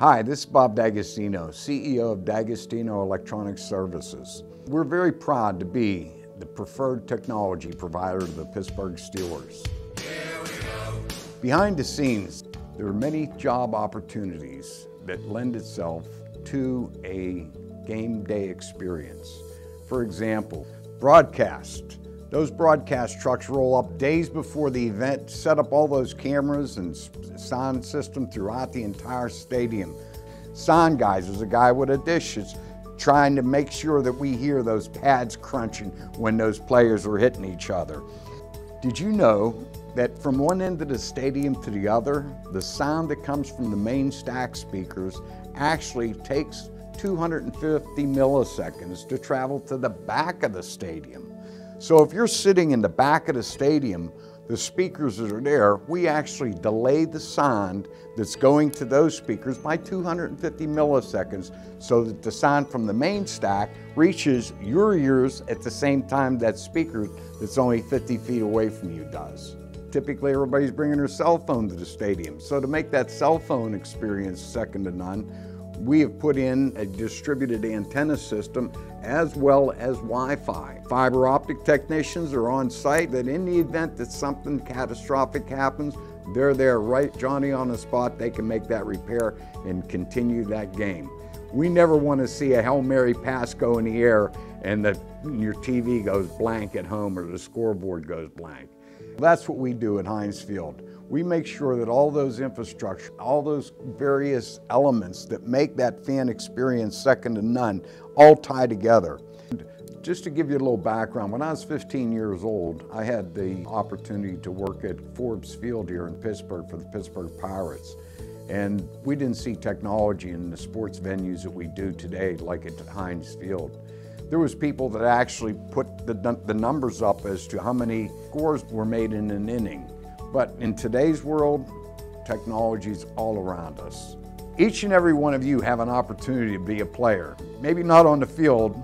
Hi, this is Bob Dagostino, CEO of Dagostino Electronic Services. We're very proud to be the preferred technology provider to the Pittsburgh Steelers. Behind the scenes, there are many job opportunities that lend itself to a game day experience. For example, broadcast. Those broadcast trucks roll up days before the event, set up all those cameras and sound system throughout the entire stadium. Sound guys is a guy with a dish that's trying to make sure that we hear those pads crunching when those players are hitting each other. Did you know that from one end of the stadium to the other, the sound that comes from the main stack speakers actually takes 250 milliseconds to travel to the back of the stadium. So if you're sitting in the back of the stadium, the speakers that are there, we actually delay the sound that's going to those speakers by 250 milliseconds so that the sound from the main stack reaches your ears at the same time that speaker that's only 50 feet away from you does. Typically everybody's bringing their cell phone to the stadium. So to make that cell phone experience second to none, we have put in a distributed antenna system as well as Wi-Fi. Fiber optic technicians are on site that in the event that something catastrophic happens, they're there right Johnny on the spot. They can make that repair and continue that game. We never want to see a Hail Mary pass go in the air and that your TV goes blank at home or the scoreboard goes blank. That's what we do at Heinz Field. We make sure that all those infrastructure, all those various elements that make that fan experience second to none, all tie together. Just to give you a little background, when I was 15 years old, I had the opportunity to work at Forbes Field here in Pittsburgh for the Pittsburgh Pirates. And we didn't see technology in the sports venues that we do today, like at Heinz Field. There was people that actually put the, the numbers up as to how many scores were made in an inning. But in today's world, technology is all around us. Each and every one of you have an opportunity to be a player. Maybe not on the field,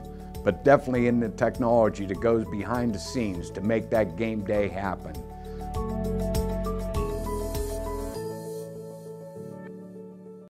but definitely in the technology that goes behind the scenes to make that game day happen.